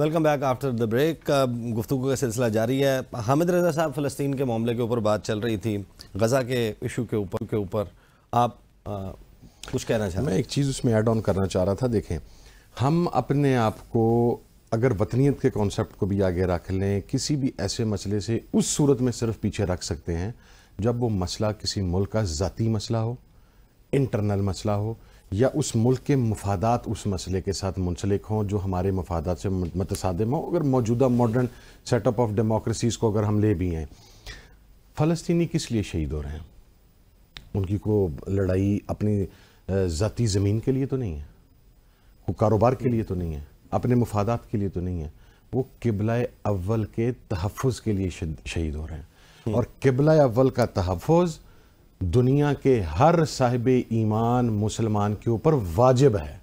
Welcome back after the break गुफ्तु का सिलसिला जारी है। हामिद रजा साहब फ़लस्तीन के मामले के ऊपर बात चल रही थी। गज़ा के इशू के ऊपर के ऊपर आप आ, कुछ कहना चाह? मैं एक चीज़ उसमें ऐड ऑन करना चाह रहा था देखें। हम अपने आप को अगर वतनीत के कॉन्सेप्ट को भी आगे रख लें किसी भी ऐसे मसले से उस सूरत में सिर्फ़ पीछे रख सकते हैं जब वो मसला किसी मुल्क का ज़ाती मसला हो इंटरनल मसला हो या उस मुल्क के मफादात उस मसले के साथ मुंसलिक हों, जो हमारे मफादात से मतसादम हो, अगर मौजूदा मॉडर्न सेटअप ऑफ़ डेमोक्रेसीज़ को अगर हम ले भी हैं फ़लस्तनी किस लिए शहीद हो रहे हैं? उनकी को लड़ाई अपनी ज़ाती ज़मीन के लिए तो नहीं है? वो कारोबार के लिए तो नहीं है? अपने मफादात के लिए तो नहीं है? वो किबला अव्वल के तहफ़ के लिए शहीद हो रहे हैं। और किबला अव्वल का तहफ़ दुनिया के हर साहिब ईमान मुसलमान के ऊपर वाजिब है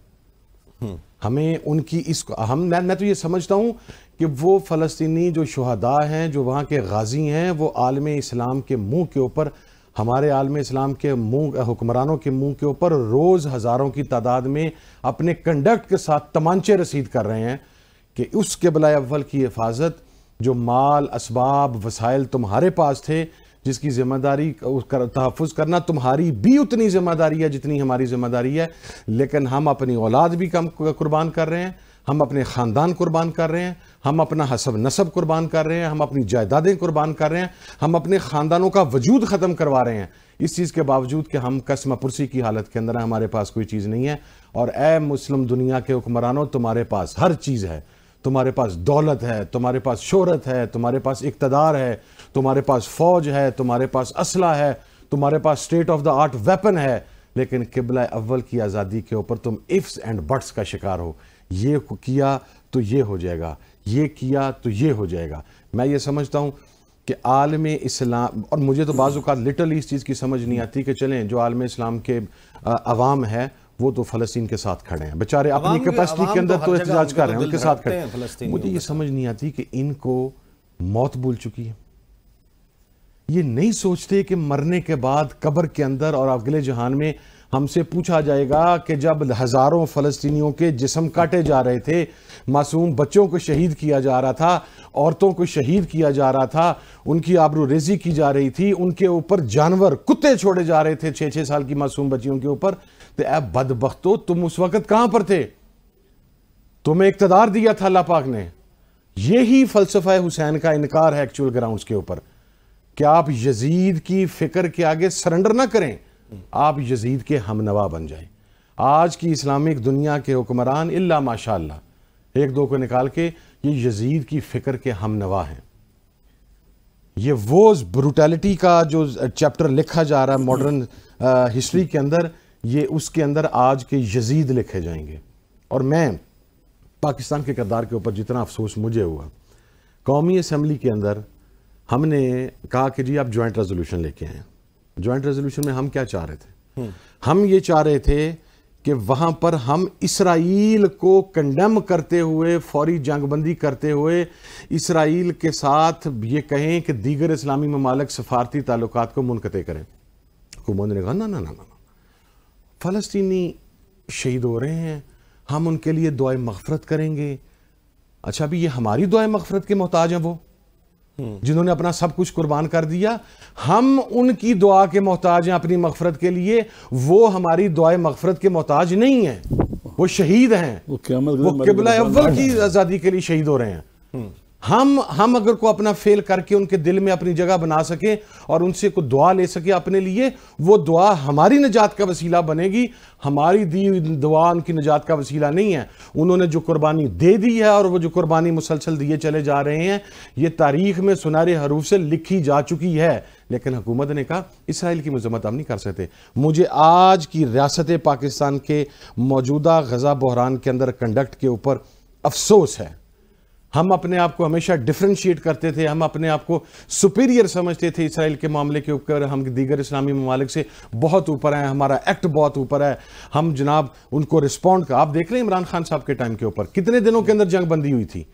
हम्म। हमें उनकी इस हम मैं, मैं तो ये समझता हूँ कि वो फ़लस्तनी जो शहदा हैं जो वहाँ के गाजी हैं वो आलम इस्लाम के मुँह के ऊपर हमारे आलम इस्लाम के मुँह हुक्मरानों के मुँह के ऊपर रोज़ हज़ारों की तादाद में अपने कंडक्ट के साथ तमांचे रसीद कर रहे हैं कि उस कबला अव्वल की हिफाजत जो माल इसबाब वसाइल तुम्हारे पास थे जिसकी ज़िम्मेदारी तहफ़ करना तुम्हारी भी उतनी ज़िम्मेदारी है जितनी हमारी ज़िम्मेदारी है। लेकिन हम अपनी औलाद भी कम कुर्बान कर रहे हैं, हम अपने ख़ानदान कुर्बान कर रहे हैं, हम अपना हसब नसब कुर्बान कर रहे हैं, हम अपनी जायदादें कुर्बान कर रहे हैं, हम अपने ख़ानदानों का वजूद ख़त्म करवा रहे हैं। इस चीज़ के बावजूद कि हम कसम पुरसी की हालत के अंदर हमारे पास कोई चीज़ नहीं है। और ए मुस्लिम दुनिया के हुक्मरानों, तुम्हारे पास हर चीज़ है। तुम्हारे पास दौलत है, तुम्हारे पास शोहरत है, तुम्हारे पास इकतदार है तुम्हारे पास फौज है तुम्हारे पास असला है तुम्हारे पास state of the art weapon है लेकिन किबला अव्वल की आज़ादी के ऊपर तुम इफ्स एंड बट्स का शिकार हो। ये किया तो ये हो जाएगा ये किया तो ये हो जाएगा। मैं ये समझता हूँ कि आलम इस्लाम और मुझे तो बाज़ात लिटरली इस चीज़ की समझ नहीं आती कि चलें जो आलम इस्लाम के अवाम है वो तो फ़लस्तीन के साथ खड़े हैं। बेचारे अपनी कैपेसिटी के अंदर तो, तो एहतजाज कर रहे हैं उनके साथ खड़े हैं। मुझे ये समझ नहीं आती कि इनको मौत भूल चुकी है। ये नहीं सोचते कि मरने के बाद कब्र के अंदर और अगले जहान में हमसे पूछा जाएगा कि जब हज़ारों फ़लस्तीनियों के जिसम काटे जा रहे थे, मासूम बच्चों को शहीद किया जा रहा था, औरतों को शहीद किया जा रहा था, उनकी आबरू रेजी की जा रही थी, उनके ऊपर जानवर, कुत्ते छोड़े जा रहे थे छः छः साल की मासूम बच्चियों के ऊपर तो अब बदबख्तो, तुम उस वक्त कहाँ पर थे? तुम्हें इकतदार दिया था अल्लाह पाक ने। यही फलसफा हुसैन का इनकार है एक्चुअल ग्राउंड के ऊपर। कि आप यजीद की फ़िक्र के आगे सरेंडर ना करें? आप यजीद के हमनवा बन जाएँ। आज की इस्लामिक दुनिया के हुक्मरान इल्ला माशा एक दो को निकाल के ये यजीद की फ़िक्र के हमनवा हैं। ये वो ब्रुटैलिटी का जो चैप्टर लिखा जा रहा है मॉडर्न हिस्ट्री के अंदर, ये उसके अंदर आज के यजीद लिखे जाएँगे। और मैं पाकिस्तान के किरदार के ऊपर जितना अफसोस मुझे हुआ, कौमी असम्बली के अंदर हमने कहा कि जी आप ज्वाइंट रेजोल्यूशन लेके आए ज्वाइंट रेजोल्यूशन में हम क्या चाह रहे थे? हम्म। हम ये चाह रहे थे कि वहाँ पर हम इसराइल को कंडेम करते हुए फौरी जंगबंदी करते हुए इसराइल के साथ ये कहें कि दीगर इस्लामी ममालक सफारती ताल्लुक को मुनक़ करें। हुकूमत ने कहा ना ना ना ना फ़लस्तनी शहीद हो रहे हैं। हम उनके लिए दुआ मगफरत करेंगे। अच्छा अभी ये हमारी दुआ मगफरत के मोहताज हैं वो। जिन्होंने अपना सब कुछ कुर्बान कर दिया। हम उनकी दुआ के मोहताज हैं अपनी मगफरत के लिए। वो हमारी दुआ मगफरत के मोहताज नहीं है। वो शहीद हैं। वो, वो किबला अव्वल की आज़ादी के लिए शहीद हो रहे हैं। हम हम अगर को अपना फेल करके उनके दिल में अपनी जगह बना सके और उनसे को दुआ ले सके अपने लिए, वो दुआ हमारी निजात का वसीला बनेगी। हमारी दी दुआ उनकी निजात का वसीला नहीं है। उन्होंने जो कुर्बानी दे दी है और वो जो कुर्बानी मुसलसल दिए चले जा रहे हैं, ये तारीख में सुनारे हरूफ से लिखी जा चुकी है। लेकिन हुकूमत ने कहा, इसराइल की मजम्मत हम नहीं कर सकते। मुझे आज की रियासत पाकिस्तान के मौजूदा गजा बहरान के अंदर कंडक्ट के ऊपर अफसोस है। हम अपने आप को हमेशा डिफ्रेंशिएट करते थे हम अपने आप को सुपीरियर समझते थे इसराइल के मामले के ऊपर। हम दीगर इस्लामी ममालिक से बहुत ऊपर हैं हमारा एक्ट बहुत ऊपर है। हम जनाब उनको रिस्पॉन्ड का आप देख रहे हैं इमरान खान साहब के टाइम के ऊपर। कितने दिनों के अंदर जंग बंदी हुई थी?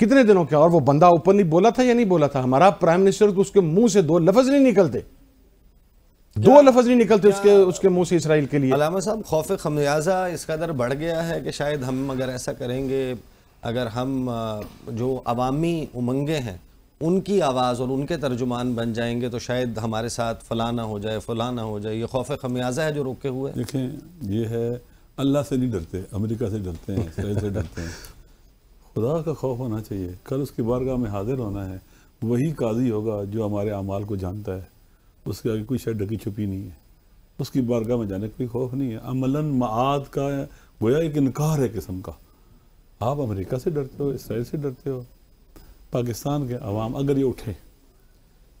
कितने दिनों के? और वो बंदा ओपनली बोला था या नहीं बोला था? हमारा प्राइम मिनिस्टर तो उसके मुँह से दो लफज नहीं निकलते। दो लफज नहीं निकलते उसके उसके मुँह से इसराइल के लिए। अलामा साहब खौफ खमियाजा इस कदर बढ़ गया है कि शायद हम अगर ऐसा करेंगे अगर हम जो अवामी उमंगे हैं, उनकी आवाज़ और उनके तर्जुमान बन जाएँगे तो शायद हमारे साथ फला ना हो जाए, फला ना हो जाए। ये खौफ खमियाजा है जो रोके हुए देखें, ये है, अल्लाह से नहीं डरते, अमेरिका से डरते हैं से डरते हैं। खुदा का खौफ होना चाहिए। कल उसकी बारगाह में हाजिर होना है। वही काजी होगा जो हमारे अमाल को जानता है। उसके आगे कोई शायद ढकी छुपी नहीं है। उसकी बारगाह में जाने का कोई खौफ नहीं है। अमलन माद का, गोया एक इनकार है किस्म का। आप अमेरिका से डरते हो, इसराइल से डरते हो? पाकिस्तान के अवाम अगर ये उठे,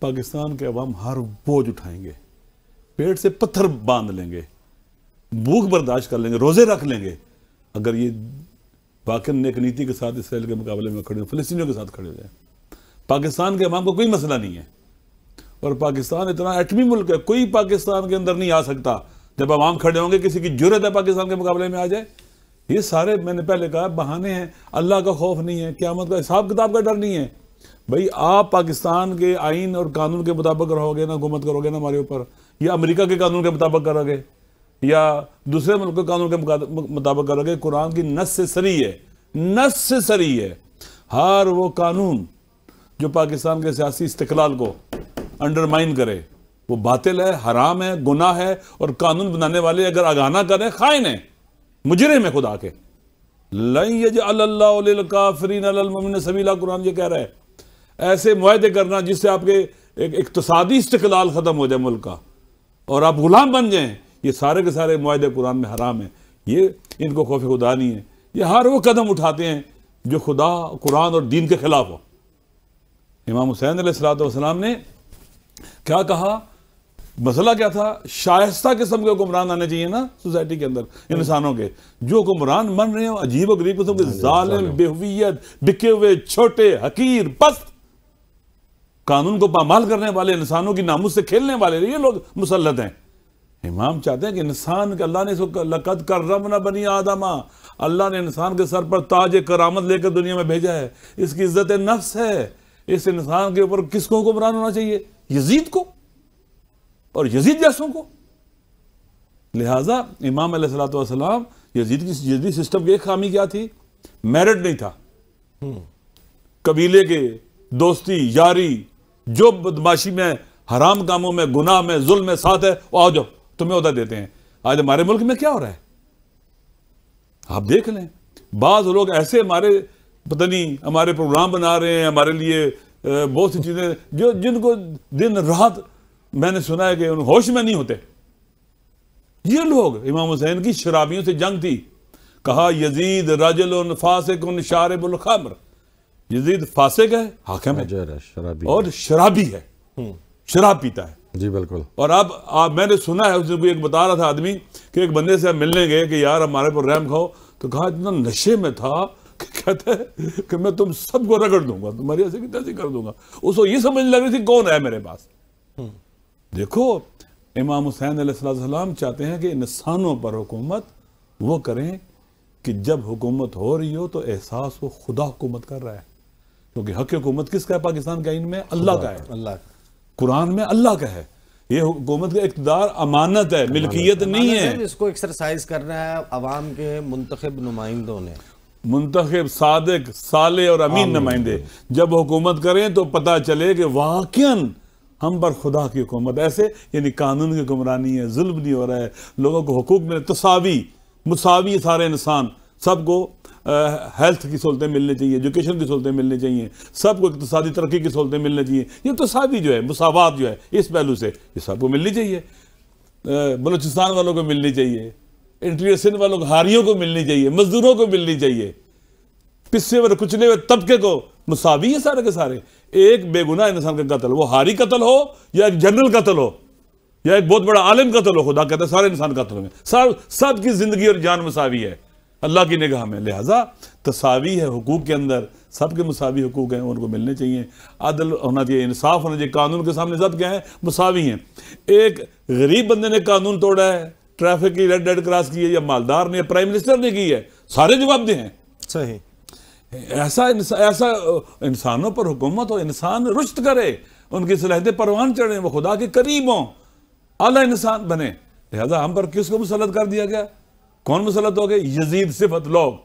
पाकिस्तान के अवाम हर बोझ उठाएँगे पेट से पत्थर बाँध लेंगे, भूख बर्दाश्त कर लेंगे, रोज़े रख लेंगे। अगर ये वाकई नेक नीति के साथ इसराइल के मुकाबले में खड़े हो, फिलिस्तीनियों के साथ खड़े हो जाए। पाकिस्तान के अवाम को कोई मसला नहीं है। और पाकिस्तान इतना एटमी मुल्क है, कोई पाकिस्तान के अंदर नहीं आ सकता। जब अवाम खड़े होंगे, किसी की ज़रूरत है पाकिस्तान के मुकाबले में आ जाए ये सारे मैंने पहले कहा, बहाने हैं। अल्लाह का खौफ नहीं है, क्यामत का हिसाब किताब का डर नहीं है। भाई, आप पाकिस्तान के आइन और कानून के मुताबिक रहोगे ना, हुकूमत करोगे ना हमारे ऊपर, या अमेरिका के कानून के मुताबिक करोगे, या दूसरे मुल्क के कानून के मुताबिक करोगे, कुरान की नस से सरी है, नस से सरी है। हर वो कानून जो पाकिस्तान के सियासी इस्तकलाल को अंडरमाइन करे, वो बातिल है, हराम है, गुनाह है, और कानून बनाने वाले अगर आगाना करें, खाइन है। मुजरे में खुदा के। सबीला, कुरान ये कह रहा है, ऐसे मुआदे करना जिससे आपके एक इकतसादी इस्तकलाल ख़त्म हो जाए मुल्क का और आप गुलाम बन जाएँ, ये सारे के सारे मुआदे कुरान में हराम है। ये इनको खौफ खुदा नहीं है। ये हर वो कदम उठाते हैं जो खुदा, कुरान और दीन के खिलाफ हो। इमाम हुसैन सलाम ने क्या कहा? मसला क्या था? शायस्ता किस्म के हुक्मरान आने चाहिए ना सोसाइटी के अंदर इंसानों के। जो हुक्मरान बन रहे हो अजीब गरीब किस्म के हाँ जालिम बेहुवियत बिके हुए छोटे हकीर पस्त। कानून को पामाल करने वाले इंसानों की नामुस से खेलने वाले ये लोग मुसलत हैं। इमाम चाहते हैं कि इंसान के अल्लाह ने इसको लकत कर रम न बनी आदमा। अल्लाह ने इंसान के सर पर ताज करामत लेकर दुनिया में भेजा है। इसकी इज़्ज़त नफ्स है। इस इंसान के ऊपर किसको हुक्मरान होना चाहिए? यजीद को। और यजीद जैसों को। लिहाजा इमाम सलाम यजीद की यजीद सिस्टम की एक खामी क्या थी? मेरिट नहीं था। कबीले के दोस्ती यारी जो बदमाशी में हराम कामों में गुनाह में जुल्म में साथ है वो आओ जाओ तुम्हें उदा देते हैं। आज हमारे मुल्क में क्या हो रहा है? आप देख लें बाज लोग ऐसे हमारे पता नहीं हमारे प्रोग्राम बना रहे हैं हमारे लिए बहुत सी चीज़ें जो जिनको दिन रात मैंने सुना है कि उन होश में नहीं होते। ये लोग इमाम हुसैन की शराबियों से जंग थी। कहा यजीद रजल फासिक शारबुल खम्र। यजीद फासिक है हाकिम है। शराबी और शराबी है। हम्म। शराब पीता है। जी बिल्कुल। और अब आप मैंने सुना है उसने एक बता रहा था आदमी कि एक बंदे से मिलने गए कि यार हमारे पर रैम खाओ। तो कहा इतना नशे में था कि कहते हैं कि मैं तुम सबको रगड़ दूँगा तुम्हारी ऐसे की तैसी कर दूँगा। उसको ये समझ लग रही थी कौन है मेरे पास? हम्म। देखो इमाम हुसैन सलाम चाहते हैं कि इंसानों पर हुकूमत वो करें कि जब हुकूमत हो रही हो तो एहसास वो खुदा हुकूमत कर रहा है। क्योंकि हक हुकूमत किसका है? पाकिस्तान के आइन में अल्लाह का है। अल्लाह कुरान में अल्लाह का है। ये हुकूमत का इकतदार अमानत है मिल्कियत नहीं है। इसको एक्सरसाइज करना है अवाम के मुंतखब नुमाइंदों ने। मुंतखब सादक साले और अमीन नुमाइंदे। जब हुकूमत करें तो पता चले कि वाकन हम पर खुदा की हुकूमत। ऐसे, यानी कानून की गुमरानी है, जुल्म नहीं हो रहा है, लोगों को हकूक मिले, तसावी, मुसावी सारे इंसान, सबको हेल्थ की सहूलतें मिलनी चाहिए, एजुकेशन की सहूलतें मिलनी चाहिए, सबको इकतदी तरक्की की सहूलतें मिलनी चाहिए। ये तसावी जो है, मुसावत जो है, इस पहलू से, ये सबको मिलनी चाहिए। बलूचिस्तान वालों को मिलनी चाहिए, इंटीरियर वालों को, हारियों को मिलनी चाहिए, मजदूरों को मिलनी चाहिए। पिस्से हुए कुचले हुए तबके को मुसावी है सारे के सारे। एक बेगुना इंसान का कत्ल, वो हारी कत्ल हो, या एक जनरल कत्ल हो, या एक बहुत बड़ा आलिम कत्ल हो, खुदा कहते हैं सारे इंसान कत्ल में सब सबकी ज़िंदगी और जान मुसावी है। अल्लाह की निगाह में। लिहाजा, तसावी है हुकूक के अंदर। सबके मुसावी हुकूक हैं, उनको मिलने चाहिए। अदल होना चाहिए, इंसाफ होना चाहिए। कानून के सामने सब क्या है? मुसावी हैं। एक गरीब बंदे ने कानून तोड़ा है। ट्रैफ़िक की रेड रेड क्रॉस की है, या मालदार ने प्राइम मिनिस्टर ने की है। सारे जवाब दे हैं। सही। ऐसा ऐसा इंसानों पर हुकूमत हो इंसान रुश्त करे उनकी सलाहियतें परवान चढ़े वो खुदा के करीब हों अला इंसान बने। लिहाजा हम पर किसको मुसलत कर दिया गया? कौन मुसलत हो गए? यजीद सिफत लोग।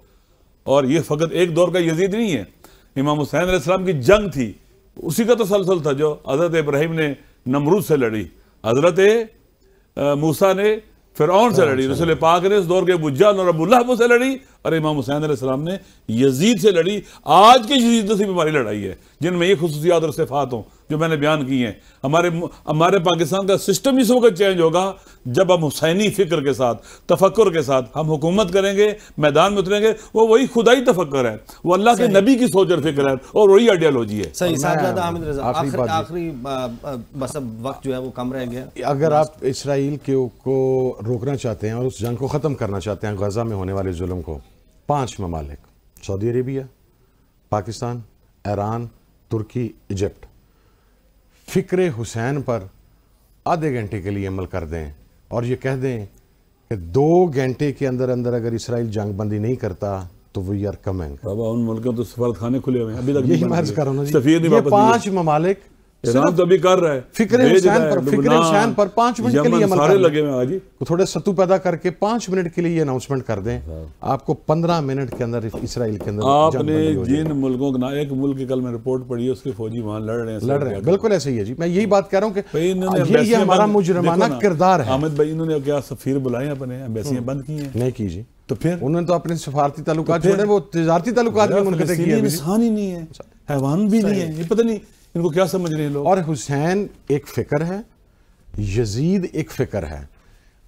और ये फ़कत एक दौर का यजीद नहीं है। इमाम हुसैन अलैहिस्सलाम की जंग थी। उसी का तो सलसल था जो हज़रत इब्राहिम ने नमरूद से लड़ी। हज़रत मूसा ने फिरौन से लड़ी। रसूल पाक ने इस दौर के बुज्जाल और अबुल्लाह से लड़ी। और इमाम हुसैन सलाम ने यजीद से लड़ी आज के यजीद से भी हमारी लड़ाई है जिनमें ये खसूसियात और सिफात हों जो मैंने बयान की हैं। हमारे हमारे पाकिस्तान का सिस्टम इस वक्त चेंज होगा जब हम हुसैनी फ़िक्र के साथ तफक्र के साथ हम हुकूमत करेंगे मैदान में उतरेंगे वो वही खुदाई तफक्र है। वो अल्लाह के नबी की सोच और फ़िक्र है और वही आइडियालॉजी है। सही आखिरी बस अब वक्त जो है वो कम रह गया। अगर आप इसराइल को रोकना चाहते हैं और उस जंग को ख़त्म करना चाहते हैं गजा में होने वाले जुल्म को पाँच ममालिक सऊदी अरेबिया पाकिस्तान ईरान तुर्की इजिप्ट। फ़िक्र हुसैन पर आधे घंटे के लिए अमल कर दें और ये कह दें कि दो घंटे के अंदर अंदर अगर इसराइल जंग बंदी नहीं करता तो वी आर कमिंग बाबा उन मुल्कों तो सफारत खाने खुले हुए हैं। अभी तक यही मैं कर रहा हूँ ये पाँच ममालिक ईरान तो अभी कर रहा है। फ़िक्र हुसैन पर फ़िक्र हुसैन पर पाँच मिनट के लिए सारे लगे हुए आज थोड़े सत्तू पैदा करके पाँच मिनट के लिए अनाउंसमेंट कर दें। आपको पंद्रह मिनट के अंदर इसराइल के अंदर आपने जिन मुल्कों का एक मुल्क की कल में रिपोर्ट पढ़ी है उसके फौजी वहाँ लड़ रहे हैं लड़ रहे हैं। बिल्कुल ऐसे ही है जी। मैं यही बात कह रहा हूँ कि ये हमारा मुजरमाना किरदार है। अहमद भाई इन्होंने क्या सफीर बुलाए अपने? एम्बेसियाँ हम्म। बंद की हैं। नहीं की जी। तो फिर? उन्होंने तो अपने सफारती ताल्लुकात छोड़े वो तजारती ताल्लुकात किए इंसान ही नहीं है। हैवान भी नहीं है। ये पता नहीं इनको क्या समझ रहे हैं लोग? और हुसैन एक फ़िक्र है यजीद एक फ़िक्र है।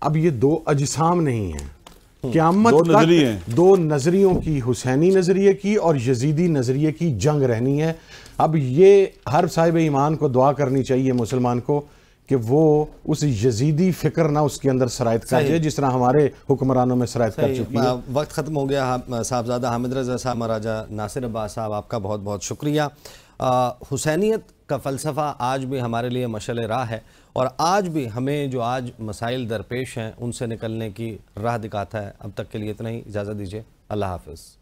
अब ये दो अजसाम नहीं है। हम्म। क्यामत दो नज़रिए दो नजरियों की हुसैनी नज़रिए की और यजीदी नज़रिए की जंग रहनी है। अब ये हर साहिब ईमान को दुआ करनी चाहिए मुसलमान को कि वो उस यजीदी फ़िक्र ना उसके अंदर शरात कर जाए जिस तरह हमारे हुक्मरानों में शरात कर चुकी है। वक्त ख़त्म हो गया। साहबजादा हामिद रजा साहब महाराजा नासिर अब्बास साहब आपका बहुत बहुत शुक्रिया। हुसैनीत का फ़लसफ़ा आज भी हमारे लिए मशल राह है और आज भी हमें जो आज मसाइल दरपेश हैं, उनसे निकलने की राह दिखाता है। अब तक के लिए इतना ही। इजाज़त दीजिए। अल्लाह हाफ़